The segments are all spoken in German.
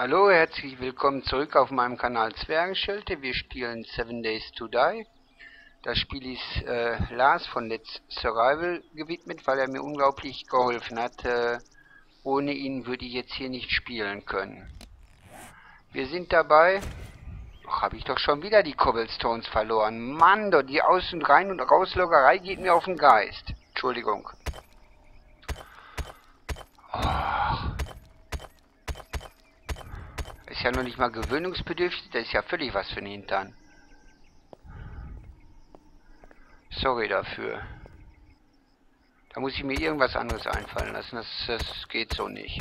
Hallo, herzlich willkommen zurück auf meinem Kanal Zwergenschelte. Wir spielen Seven Days to Die. Das Spiel ist äh, Lars von Let's Survival gewidmet, weil er mir unglaublich geholfen hat. Äh, ohne ihn würde ich jetzt hier nicht spielen können. Wir sind dabei... Ach, habe ich doch schon wieder die Cobblestones verloren. Mann, doch die Aus- und Rein- und Rausloggerei geht mir auf den Geist. Entschuldigung. Oh. Ist ja noch nicht mal gewöhnungsbedürftig, das ist ja völlig was für den Hintern. Sorry dafür. Da muss ich mir irgendwas anderes einfallen lassen, das, das geht so nicht.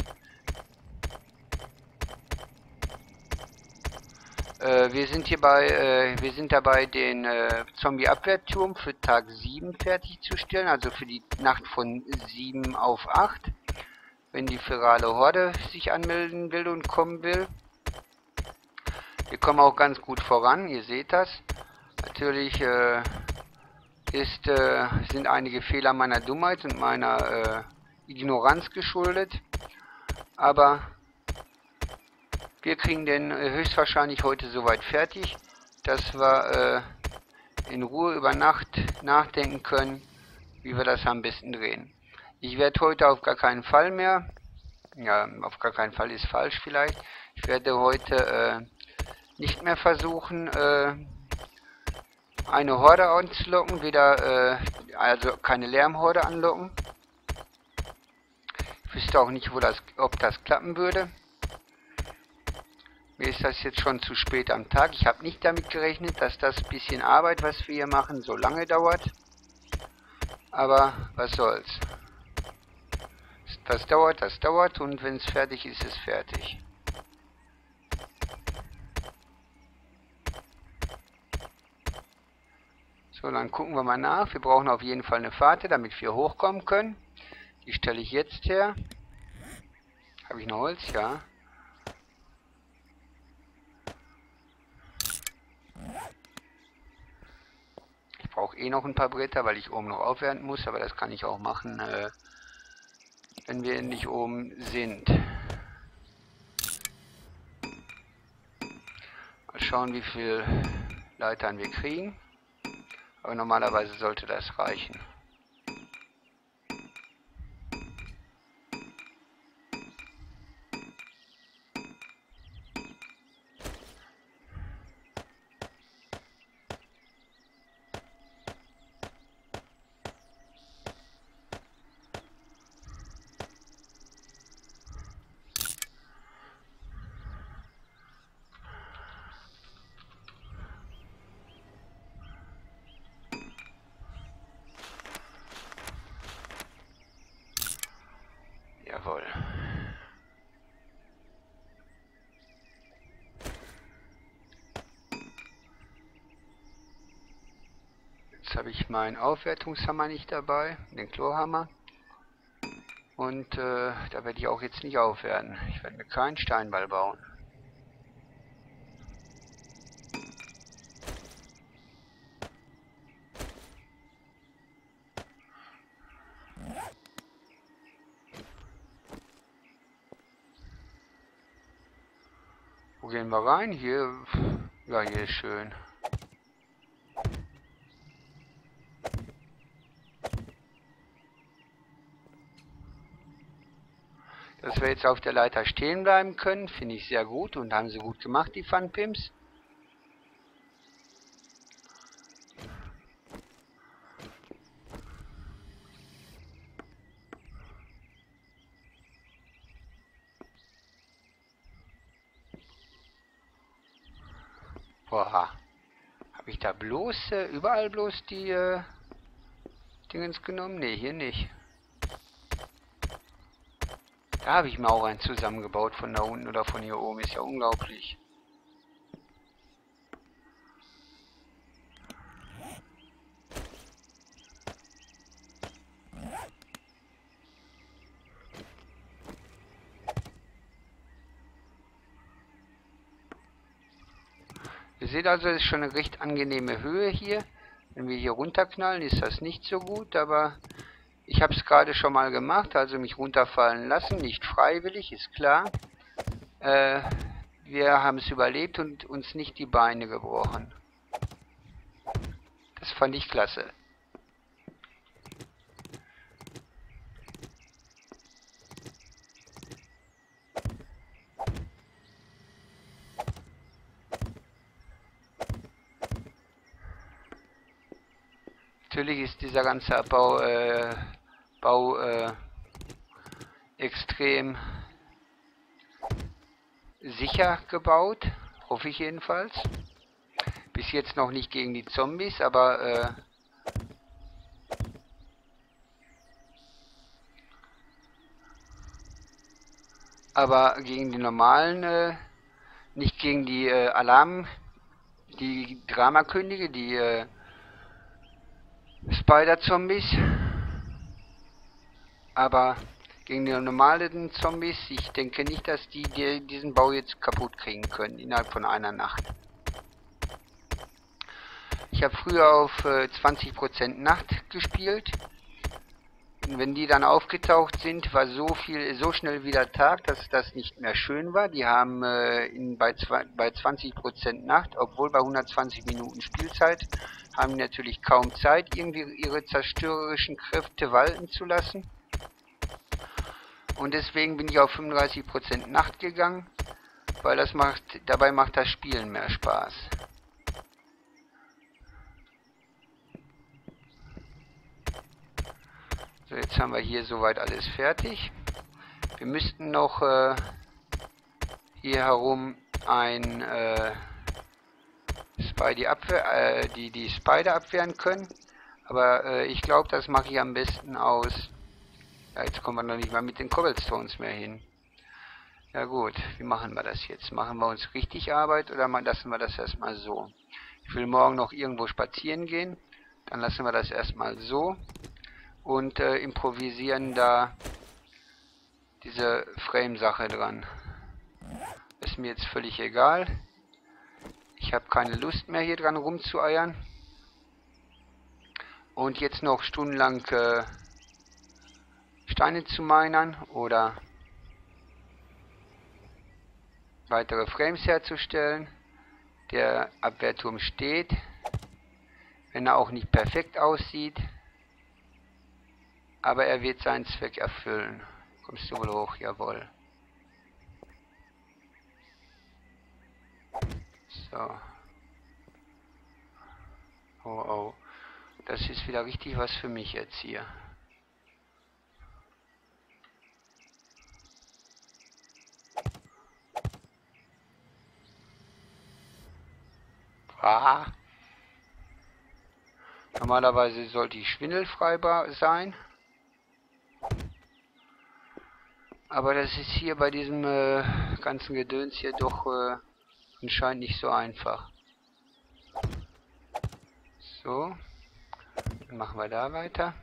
Äh, wir sind hier bei, äh, wir sind dabei, den äh, Zombie-Abwehrturm für Tag 7 fertigzustellen, also für die Nacht von 7 auf 8. Wenn die ferale Horde sich anmelden will und kommen will. Wir kommen auch ganz gut voran, ihr seht das. Natürlich äh, ist, äh, sind einige Fehler meiner Dummheit und meiner äh, Ignoranz geschuldet. Aber wir kriegen den äh, höchstwahrscheinlich heute soweit fertig, dass wir äh, in Ruhe über Nacht nachdenken können, wie wir das am besten drehen. Ich werde heute auf gar keinen Fall mehr, ja, auf gar keinen Fall ist falsch vielleicht, ich werde heute äh, nicht mehr versuchen, äh, eine Horde anzulocken, wieder, äh, also keine Lärmhorde anlocken. Ich wüsste auch nicht, wo das, ob das klappen würde. Mir ist das jetzt schon zu spät am Tag. Ich habe nicht damit gerechnet, dass das bisschen Arbeit, was wir hier machen, so lange dauert. Aber was soll's. Das dauert, das dauert und wenn es fertig ist, ist es fertig. So, dann gucken wir mal nach. Wir brauchen auf jeden Fall eine Fahrt, damit wir hochkommen können. Die stelle ich jetzt her. Habe ich noch Holz? Ja. Ich brauche eh noch ein paar Bretter, weil ich oben noch aufwerten muss, aber das kann ich auch machen, äh, wenn wir endlich oben sind. Mal schauen, wie viel Leitern wir kriegen. Aber normalerweise sollte das reichen. Jawohl. Jetzt habe ich meinen Aufwertungshammer nicht dabei, den Chlorhammer. Und äh, da werde ich auch jetzt nicht aufwerten. Ich werde mir keinen Steinball bauen. Wo gehen wir rein? Hier. Ja, hier ist schön. Dass wir jetzt auf der Leiter stehen bleiben können, finde ich sehr gut und haben sie gut gemacht, die Funpimps. Boah. Habe ich da bloß, äh, überall bloß die, äh, Dingens genommen? Ne, hier nicht. Da habe ich mir auch einen zusammengebaut von da unten oder von hier oben. Ist ja unglaublich. Ihr seht also, es ist schon eine recht angenehme Höhe hier. Wenn wir hier runterknallen, ist das nicht so gut, aber ich habe es gerade schon mal gemacht, also mich runterfallen lassen, nicht freiwillig, ist klar. Äh, wir haben es überlebt und uns nicht die Beine gebrochen. Das fand ich klasse. Natürlich ist dieser ganze Abbau äh, Bau äh, extrem sicher gebaut, hoffe ich jedenfalls. Bis jetzt noch nicht gegen die Zombies, aber äh, aber gegen die normalen, äh, nicht gegen die äh, Alarm, die Dramakönige, die äh, Spider-Zombies, aber gegen die normalen Zombies, ich denke nicht, dass die, die diesen Bau jetzt kaputt kriegen können, innerhalb von einer Nacht. Ich habe früher auf äh, 20% Nacht gespielt. Und wenn die dann aufgetaucht sind, war so viel, so schnell wieder Tag, dass das nicht mehr schön war. Die haben äh, in, bei, zwei, bei 20% Nacht, obwohl bei 120 Minuten Spielzeit, haben natürlich kaum Zeit, irgendwie ihre zerstörerischen Kräfte walten zu lassen. Und deswegen bin ich auf 35% Nacht gegangen, weil das macht, dabei macht das Spielen mehr Spaß. So, jetzt haben wir hier soweit alles fertig. Wir müssten noch äh, hier herum ein äh, Spidey abwehr, äh, die, die Spider abwehren können. Aber äh, ich glaube, das mache ich am besten aus ja, jetzt kommen wir noch nicht mal mit den Cobblestones mehr hin. Ja gut, wie machen wir das jetzt? Machen wir uns richtig Arbeit oder lassen wir das erstmal so? Ich will morgen noch irgendwo spazieren gehen. Dann lassen wir das erstmal so. Und äh, improvisieren da diese Frame-Sache dran. Ist mir jetzt völlig egal. Ich habe keine Lust mehr hier dran rumzueiern. Und jetzt noch stundenlang äh, Steine zu minern oder weitere Frames herzustellen. Der Abwehrturm steht, wenn er auch nicht perfekt aussieht, aber er wird seinen Zweck erfüllen. Kommst du wohl hoch? Jawohl. So. Oh oh. Das ist wieder richtig was für mich jetzt hier. Ah. Normalerweise sollte ich schwindelfrei sein. Aber das ist hier bei diesem äh, ganzen Gedöns hier doch äh, anscheinend nicht so einfach. So. Dann machen wir da weiter.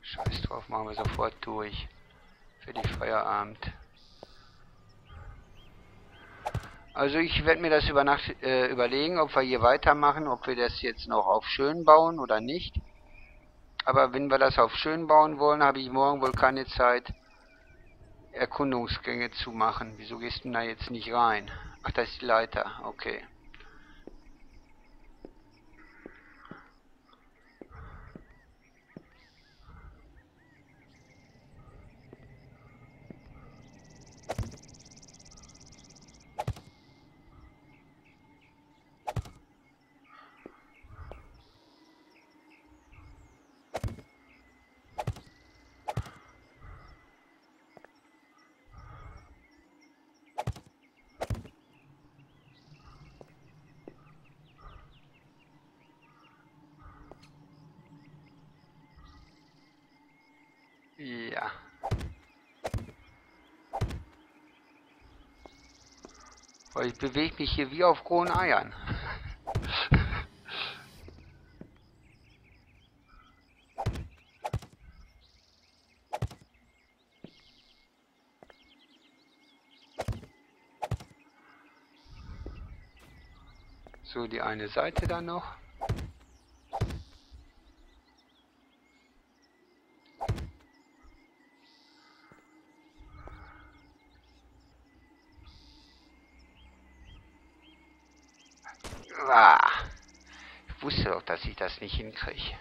Scheiß drauf, machen wir sofort durch für die Feierabend. Also ich werde mir das über Nacht äh, überlegen, ob wir hier weitermachen, ob wir das jetzt noch auf schön bauen oder nicht. Aber wenn wir das auf schön bauen wollen, habe ich morgen wohl keine Zeit, Erkundungsgänge zu machen. Wieso gehst du da jetzt nicht rein? Ach, das ist die Leiter. Okay. Ja. Weil ich bewege mich hier wie auf rohen Eiern. So, die eine Seite dann noch. Ah, ich wusste doch, dass ich das nicht hinkriege.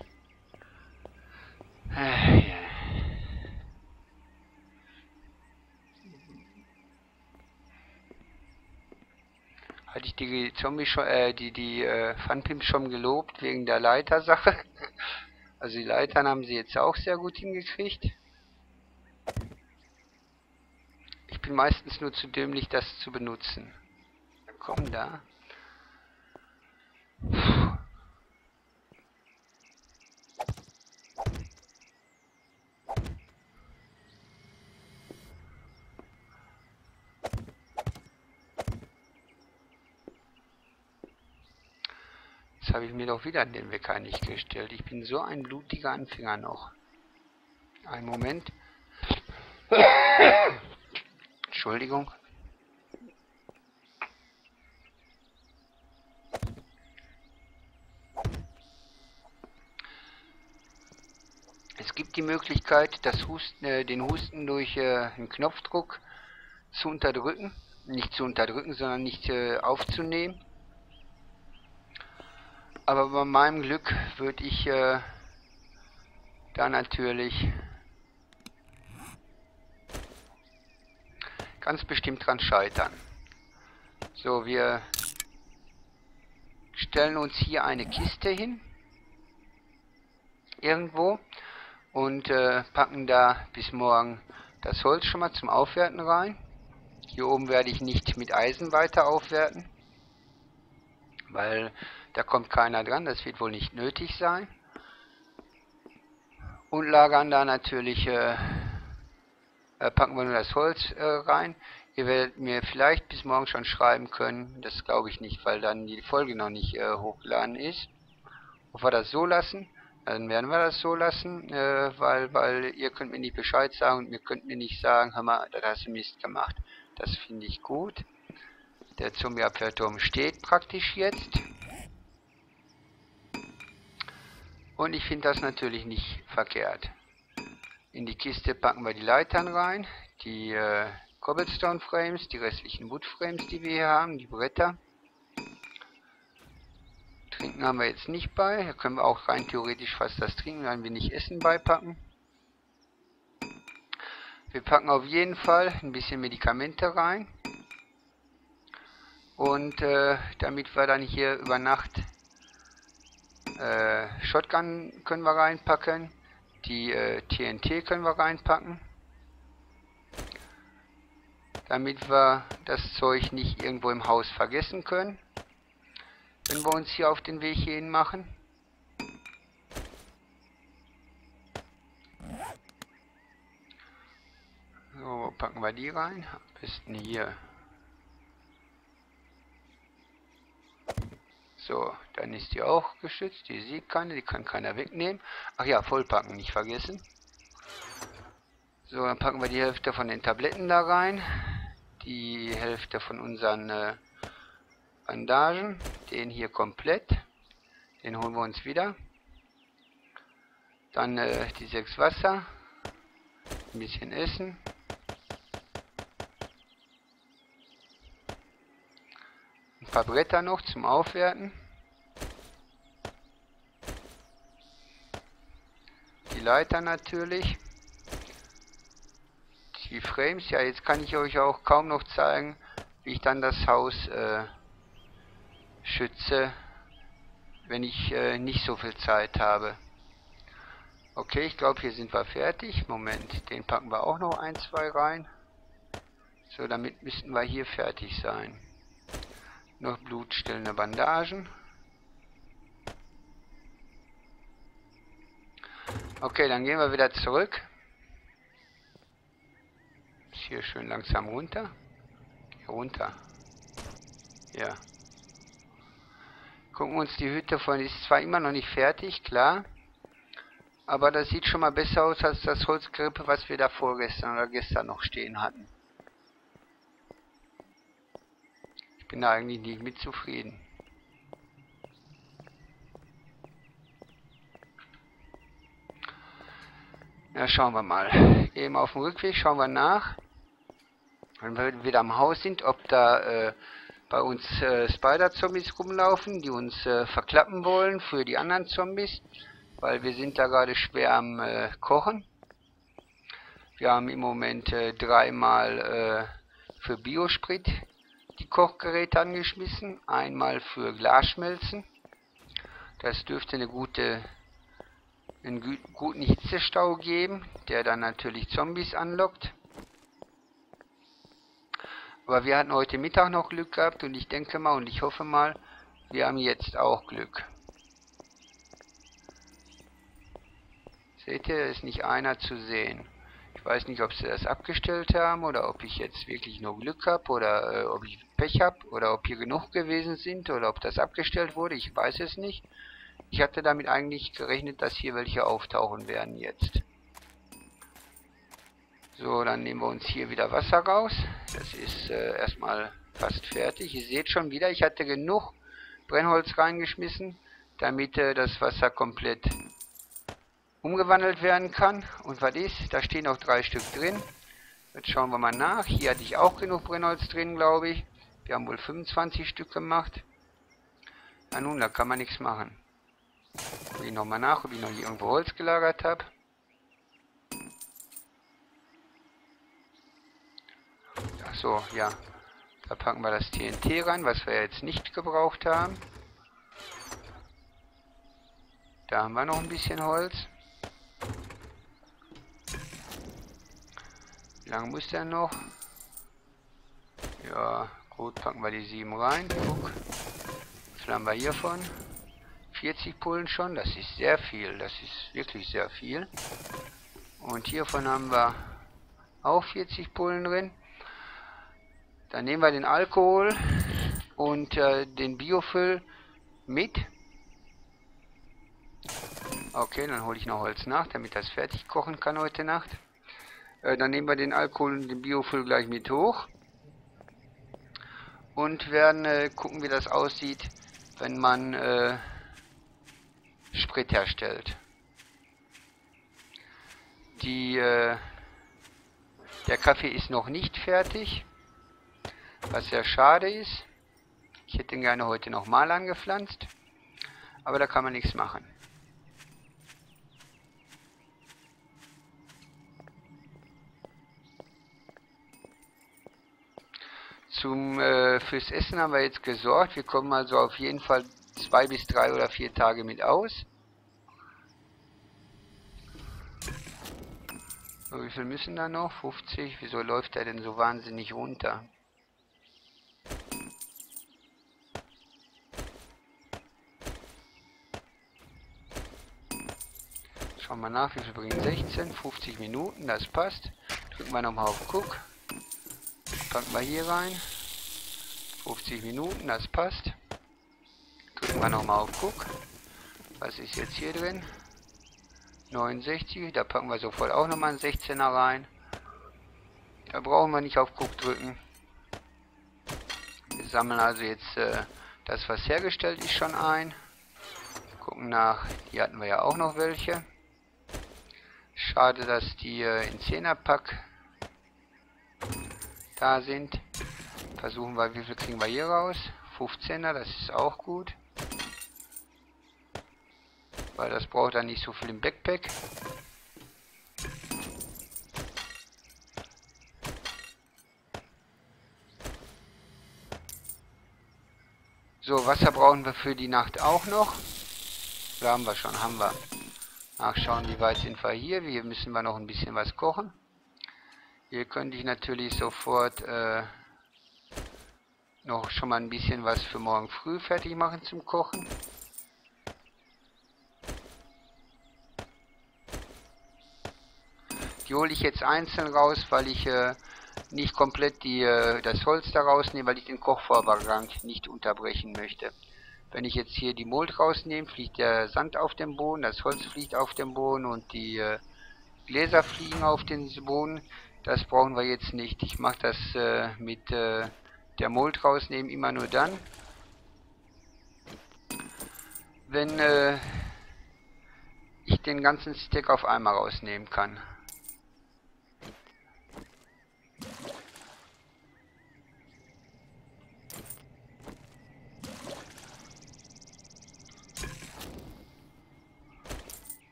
Hatte ich die Zombie schon, äh, die, die, äh, Funpimps schon gelobt wegen der Leitersache? Also die Leitern haben sie jetzt auch sehr gut hingekriegt. Ich bin meistens nur zu dämlich, das zu benutzen. Komm da. Puh. Jetzt habe ich mir doch wieder den Wecker nicht gestellt. Ich bin so ein blutiger Anfänger noch. Ein Moment. Entschuldigung. Es gibt die Möglichkeit, das Husten, äh, den Husten durch äh, einen Knopfdruck zu unterdrücken. Nicht zu unterdrücken, sondern nicht äh, aufzunehmen. Aber bei meinem Glück würde ich äh, da natürlich ganz bestimmt dran scheitern. So, wir stellen uns hier eine Kiste hin. Irgendwo. Und äh, packen da bis morgen das Holz schon mal zum Aufwerten rein. Hier oben werde ich nicht mit Eisen weiter aufwerten. Weil da kommt keiner dran, das wird wohl nicht nötig sein. Und lagern da natürlich, äh, äh, packen wir nur das Holz äh, rein. Ihr werdet mir vielleicht bis morgen schon schreiben können, das glaube ich nicht, weil dann die Folge noch nicht äh, hochgeladen ist. Ob wir das so lassen, dann werden wir das so lassen, äh, weil, weil ihr könnt mir nicht Bescheid sagen und ihr könnt mir nicht sagen, hör mal, da hast du Mist gemacht. Das finde ich gut. Der Zombie-Abwehrturm steht praktisch jetzt. Und ich finde das natürlich nicht verkehrt. In die Kiste packen wir die Leitern rein, die äh, Cobblestone Frames, die restlichen Wood Frames, die wir hier haben, die Bretter. Trinken haben wir jetzt nicht bei. Da können wir auch rein theoretisch fast das Trinken ein wenig Essen beipacken. Wir packen auf jeden Fall ein bisschen Medikamente rein. Und äh, damit wir dann hier über Nacht äh, Shotgun können wir reinpacken. Die äh, TNT können wir reinpacken. Damit wir das Zeug nicht irgendwo im Haus vergessen können. Wenn wir uns hier auf den Weg hierhin machen. So, packen wir die rein. Am besten hier. So, dann ist die auch geschützt. Die sieht keiner, die kann keiner wegnehmen. Ach ja, vollpacken, nicht vergessen. So, dann packen wir die Hälfte von den Tabletten da rein. Die Hälfte von unseren äh, Bandagen. Den hier komplett. Den holen wir uns wieder. Dann äh, die sechs Wasser. Ein bisschen Essen. Ein paar Bretter noch zum Aufwerten. Leiter natürlich. Die Frames, ja jetzt kann ich euch auch kaum noch zeigen, wie ich dann das Haus äh, schütze, wenn ich äh, nicht so viel Zeit habe. Okay, ich glaube hier sind wir fertig. Moment, den packen wir auch noch ein, zwei rein. So, damit müssten wir hier fertig sein. Noch blutstillende Bandagen. Okay, dann gehen wir wieder zurück. Ist hier schön langsam runter. Hier runter. Ja. Gucken uns die Hütte von. Die ist zwar immer noch nicht fertig, klar. Aber das sieht schon mal besser aus als das Holzgrippe, was wir da vorgestern oder gestern noch stehen hatten. Ich bin da eigentlich nicht mit zufrieden. Ja, schauen wir mal. Eben auf dem Rückweg schauen wir nach, wenn wir wieder am Haus sind, ob da äh, bei uns äh, Spider-Zombies rumlaufen, die uns äh, verklappen wollen für die anderen Zombies, weil wir sind da gerade schwer am äh, Kochen. Wir haben im Moment äh, dreimal äh, für Biosprit die Kochgeräte angeschmissen, einmal für Glasschmelzen. Das dürfte eine gute, einen guten Hitzestau geben, der dann natürlich Zombies anlockt. Aber wir hatten heute Mittag noch Glück gehabt und ich denke mal und ich hoffe mal, wir haben jetzt auch Glück. Seht ihr, ist nicht einer zu sehen. Ich weiß nicht, ob sie das abgestellt haben oder ob ich jetzt wirklich nur Glück habe oder äh, ob ich Pech habe oder ob hier genug gewesen sind oder ob das abgestellt wurde. Ich weiß es nicht. Ich hatte damit eigentlich gerechnet, dass hier welche auftauchen werden jetzt. So, dann nehmen wir uns hier wieder Wasser raus. Das ist äh, erstmal fast fertig. Ihr seht schon wieder, ich hatte genug Brennholz reingeschmissen, damit äh, das Wasser komplett umgewandelt werden kann. Und was ist? Da stehen noch drei Stück drin. Jetzt schauen wir mal nach. Hier hatte ich auch genug Brennholz drin, glaube ich. Wir haben wohl 25 Stück gemacht. Na nun, da kann man nichts machen. Gucke ich nochmal nach, ob ich noch hier irgendwo Holz gelagert habe. so, ja. Da packen wir das TNT rein, was wir jetzt nicht gebraucht haben. Da haben wir noch ein bisschen Holz. Wie lange muss der noch? Ja, gut, packen wir die 7 rein. Guck. Was haben wir hiervon? 40 Pullen schon, das ist sehr viel. Das ist wirklich sehr viel. Und hiervon haben wir auch 40 Pullen drin. Dann nehmen wir den Alkohol und äh, den Biofüll mit. Okay, dann hole ich noch Holz nach, damit das fertig kochen kann heute Nacht. Äh, dann nehmen wir den Alkohol und den Biofüll gleich mit hoch. Und werden äh, gucken, wie das aussieht, wenn man äh, Sprit herstellt. Die, äh, der Kaffee ist noch nicht fertig. Was sehr schade ist. Ich hätte ihn gerne heute nochmal angepflanzt. Aber da kann man nichts machen. Zum äh, fürs Essen haben wir jetzt gesorgt. Wir kommen also auf jeden Fall zwei bis drei oder vier Tage mit aus. So, wie viel müssen da noch? 50? Wieso läuft er denn so wahnsinnig runter? Schauen wir nach, wie viel bringen 16, 50 Minuten, das passt. Drücken wir nochmal auf Cook. Packen wir hier rein. 50 Minuten, das passt. Wir nochmal auf Cook. Was ist jetzt hier drin? 69, da packen wir sofort auch nochmal einen 16er rein. Da brauchen wir nicht auf Cook drücken. Wir sammeln also jetzt äh, das, was hergestellt ist, schon ein. Gucken nach, hier hatten wir ja auch noch welche. Schade, dass die äh, in 10er Pack da sind. Versuchen wir, wie viel kriegen wir hier raus? 15er, das ist auch gut. Weil das braucht dann nicht so viel im Backpack. So, Wasser brauchen wir für die Nacht auch noch. Da haben wir schon, haben wir. Nachschauen, wie weit sind wir hier. Hier müssen wir noch ein bisschen was kochen. Hier könnte ich natürlich sofort äh, noch schon mal ein bisschen was für morgen früh fertig machen zum Kochen. Die hole ich jetzt einzeln raus, weil ich äh, nicht komplett die, äh, das Holz da rausnehme, weil ich den Kochvorgang nicht unterbrechen möchte. Wenn ich jetzt hier die Mold rausnehme, fliegt der Sand auf den Boden, das Holz fliegt auf den Boden und die äh, Gläser fliegen auf den Boden. Das brauchen wir jetzt nicht. Ich mache das äh, mit äh, der Mold rausnehmen immer nur dann, wenn äh, ich den ganzen Stick auf einmal rausnehmen kann.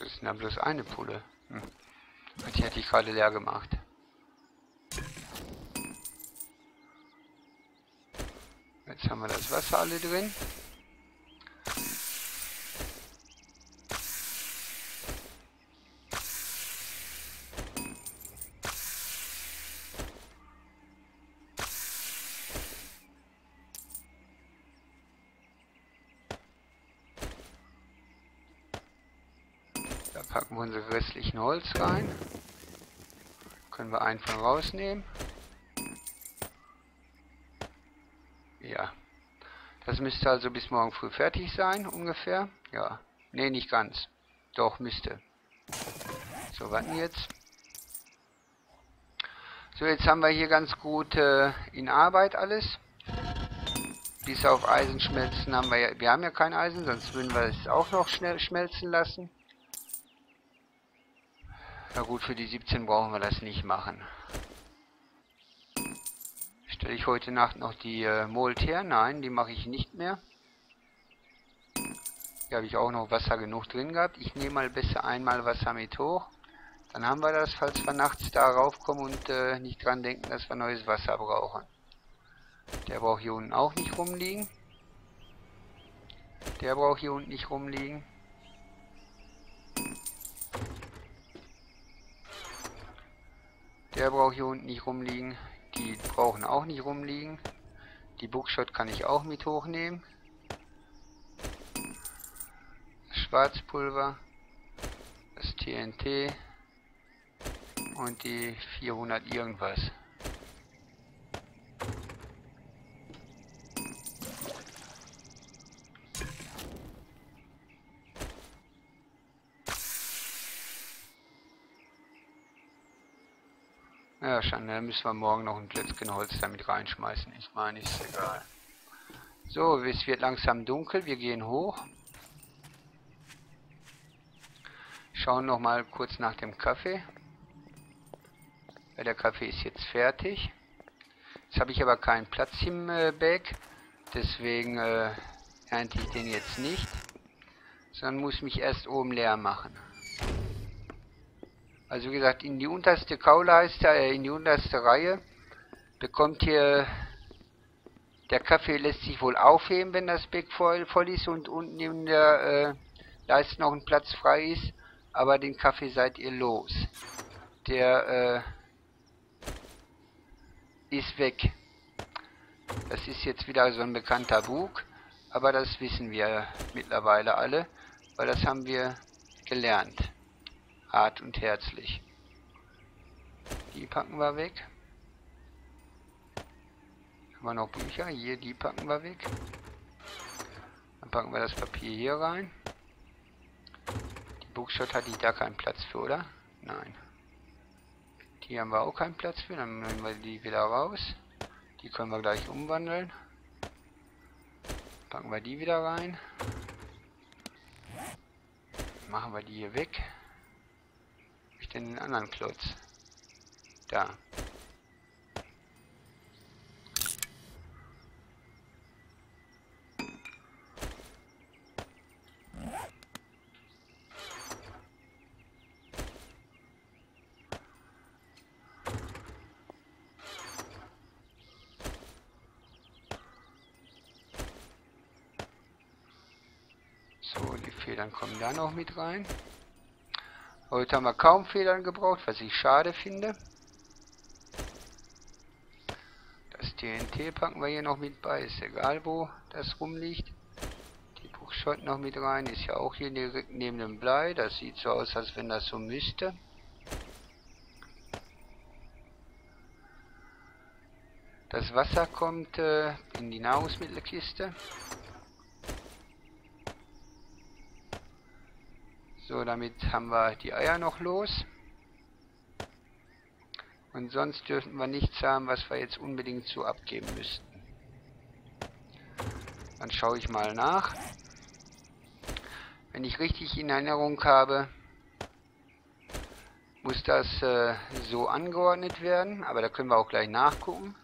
Ist denn da bloß eine Pulle? Hm. Die hätte ich gerade leer gemacht. Jetzt haben wir das Wasser alle drin. Da packen wir restlichen Holz rein. Können wir einen von rausnehmen. Ja. Das müsste also bis morgen früh fertig sein, ungefähr. Ja. Ne, nicht ganz. Doch, müsste. So, warten jetzt. So, jetzt haben wir hier ganz gut äh, in Arbeit alles. Bis auf Eisenschmelzen haben wir ja... Wir haben ja kein Eisen, sonst würden wir es auch noch schnell schmelzen lassen. Na gut, für die 17 brauchen wir das nicht machen. Stelle ich heute Nacht noch die äh, Mold her? Nein, die mache ich nicht mehr. Hier habe ich auch noch Wasser genug drin gehabt. Ich nehme mal besser einmal Wasser mit hoch. Dann haben wir das, falls wir nachts da raufkommen und äh, nicht dran denken, dass wir neues Wasser brauchen. Der braucht hier unten auch nicht rumliegen. Der braucht hier unten nicht rumliegen. Der braucht hier unten nicht rumliegen. Die brauchen auch nicht rumliegen. Die Bookshot kann ich auch mit hochnehmen. Das Schwarzpulver. Das TNT. Und die 400 irgendwas. Ja, Schande, dann müssen wir morgen noch ein Plätzchen Holz damit reinschmeißen. Ich meine, ist egal. So, es wird langsam dunkel. Wir gehen hoch. Schauen noch mal kurz nach dem Kaffee. Der Kaffee ist jetzt fertig. Jetzt habe ich aber keinen Platz im äh, Bag. Deswegen äh, ernte ich den jetzt nicht. Sondern muss mich erst oben leer machen. Also wie gesagt, in die unterste Kauleiste, äh, in die unterste Reihe bekommt hier der Kaffee lässt sich wohl aufheben, wenn das Beck voll, voll ist und unten in der äh, Leiste noch ein Platz frei ist. Aber den Kaffee seid ihr los. Der äh, ist weg. Das ist jetzt wieder so ein bekannter Bug. Aber das wissen wir mittlerweile alle, weil das haben wir gelernt hart und herzlich. Die packen wir weg. Haben wir noch Bücher? Hier, die packen wir weg. Dann packen wir das Papier hier rein. Die Bookshot hat die da keinen Platz für, oder? Nein. Die haben wir auch keinen Platz für, dann nehmen wir die wieder raus. Die können wir gleich umwandeln. Packen wir die wieder rein. Machen wir die hier weg denn den anderen Klotz? Da. So, die Federn kommen da noch mit rein. Heute haben wir kaum Federn gebraucht, was ich schade finde. Das TNT packen wir hier noch mit bei, ist egal wo das rumliegt. Die Buchschott noch mit rein, ist ja auch hier direkt neben dem Blei. Das sieht so aus, als wenn das so müsste. Das Wasser kommt äh, in die Nahrungsmittelkiste. So, damit haben wir die Eier noch los. Und sonst dürfen wir nichts haben, was wir jetzt unbedingt so abgeben müssten. Dann schaue ich mal nach. Wenn ich richtig in Erinnerung habe, muss das äh, so angeordnet werden. Aber da können wir auch gleich nachgucken.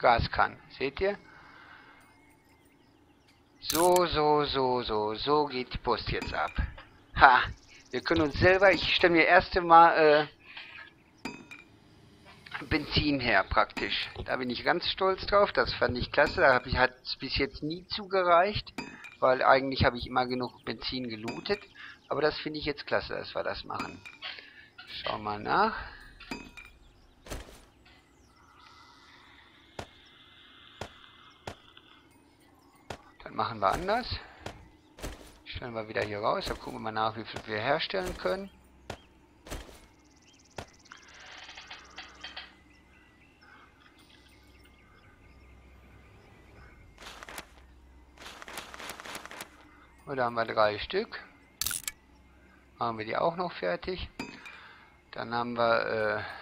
Gas kann. Seht ihr? So, so, so, so, so geht die Post jetzt ab. Ha! Wir können uns selber, ich stelle mir erst einmal äh, Benzin her praktisch. Da bin ich ganz stolz drauf, das fand ich klasse. Da hat es bis jetzt nie zugereicht, weil eigentlich habe ich immer genug Benzin gelootet. Aber das finde ich jetzt klasse, dass wir das machen. Schauen mal nach. Dann machen wir anders. Stellen wir wieder hier raus. Dann gucken wir mal nach, wie viel wir herstellen können. Oder haben wir drei Stück. Machen wir die auch noch fertig. Dann haben wir äh,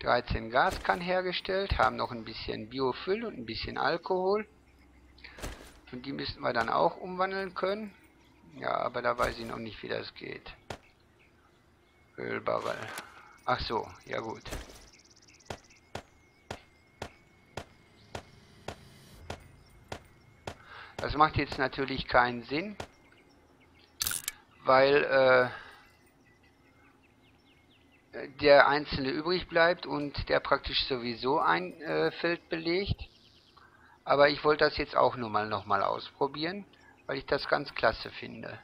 13 Gaskannen hergestellt, haben noch ein bisschen Biofüll und ein bisschen Alkohol. Und die müssten wir dann auch umwandeln können. Ja, aber da weiß ich noch nicht, wie das geht. Ölbarrel. Ach so, ja gut. Das macht jetzt natürlich keinen Sinn, weil äh, der einzelne übrig bleibt und der praktisch sowieso ein äh, Feld belegt. Aber ich wollte das jetzt auch nur mal nochmal ausprobieren, weil ich das ganz klasse finde.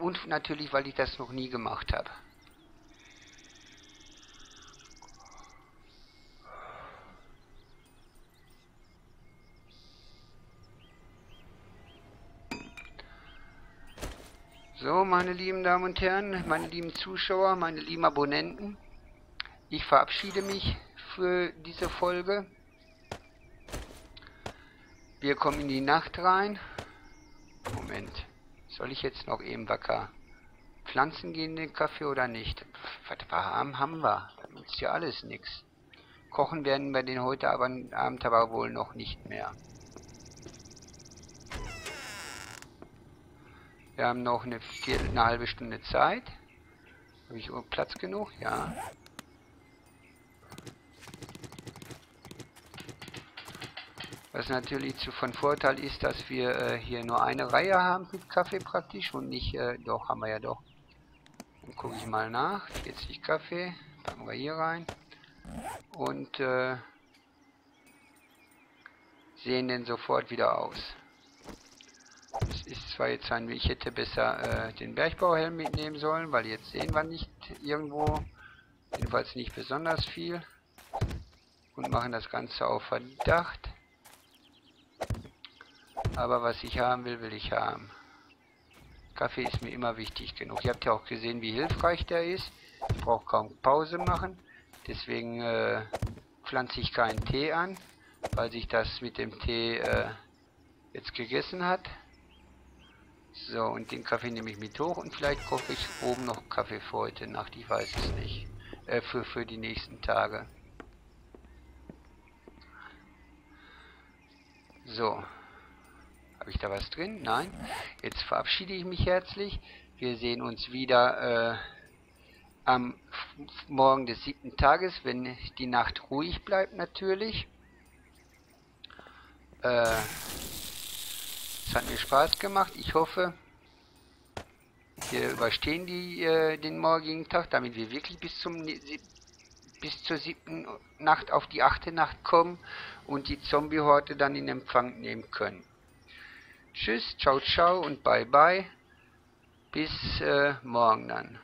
Und natürlich, weil ich das noch nie gemacht habe. So, meine lieben Damen und Herren, meine lieben Zuschauer, meine lieben Abonnenten, ich verabschiede mich für diese Folge. Wir kommen in die Nacht rein. Moment, soll ich jetzt noch eben wacker pflanzen gehen in den Kaffee oder nicht? Was haben wir. Das nutzt ja alles nichts. Kochen werden wir den heute Abend aber wohl noch nicht mehr. Wir haben noch eine, Viertel, eine halbe Stunde Zeit. Habe ich Platz genug? Ja. Was natürlich zu, von Vorteil ist, dass wir äh, hier nur eine Reihe haben mit Kaffee praktisch und nicht, äh, doch, haben wir ja doch. Dann gucke ich mal nach. 40 Kaffee. Packen wir hier rein. Und äh, sehen den sofort wieder aus. Es ist zwar jetzt ein, ich hätte besser äh, den Bergbauhelm mitnehmen sollen, weil jetzt sehen wir nicht irgendwo, jedenfalls nicht besonders viel. Und machen das Ganze auf Verdacht. Aber was ich haben will, will ich haben. Kaffee ist mir immer wichtig genug. Ihr habt ja auch gesehen, wie hilfreich der ist. Ich brauche kaum Pause machen. Deswegen äh, pflanze ich keinen Tee an, weil sich das mit dem Tee äh, jetzt gegessen hat. So, und den Kaffee nehme ich mit hoch und vielleicht koche ich oben noch Kaffee für heute Nacht. Ich weiß es nicht. Äh, für, für die nächsten Tage. So. Habe ich da was drin? Nein. Jetzt verabschiede ich mich herzlich. Wir sehen uns wieder äh, am Morgen des siebten Tages, wenn die Nacht ruhig bleibt natürlich. Äh, es hat mir Spaß gemacht. Ich hoffe, wir überstehen die, äh, den morgigen Tag, damit wir wirklich bis zum bis zur siebten Nacht auf die achte Nacht kommen und die Zombie-Horte dann in Empfang nehmen können. Tschüss, ciao, ciao und bye bye. Bis äh, morgen dann.